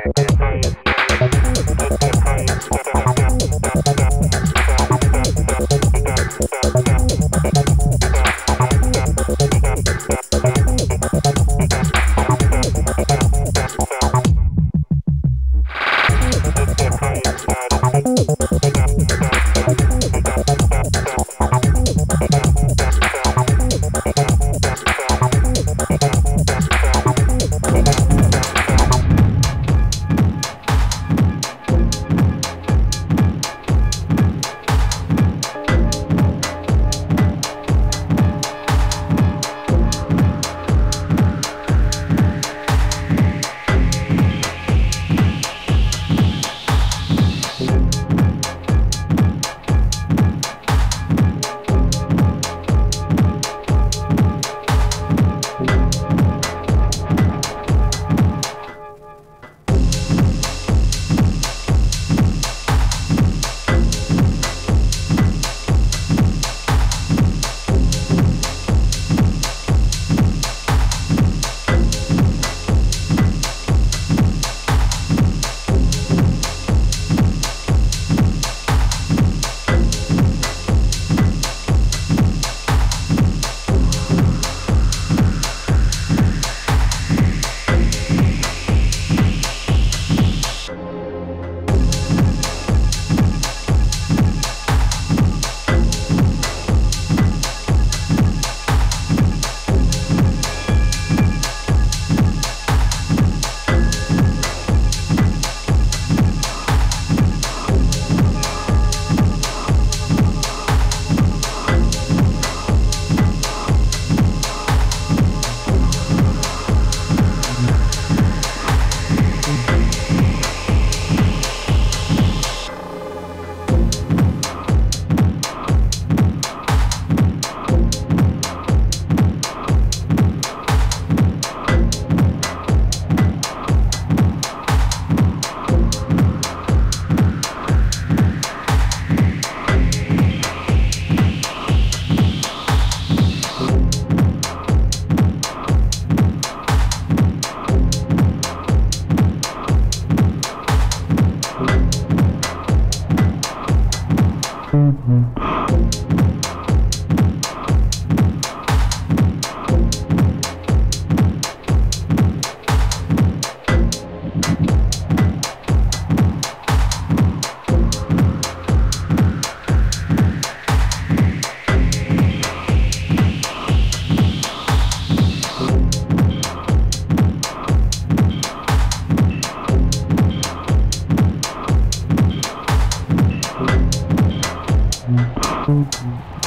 Connected. Música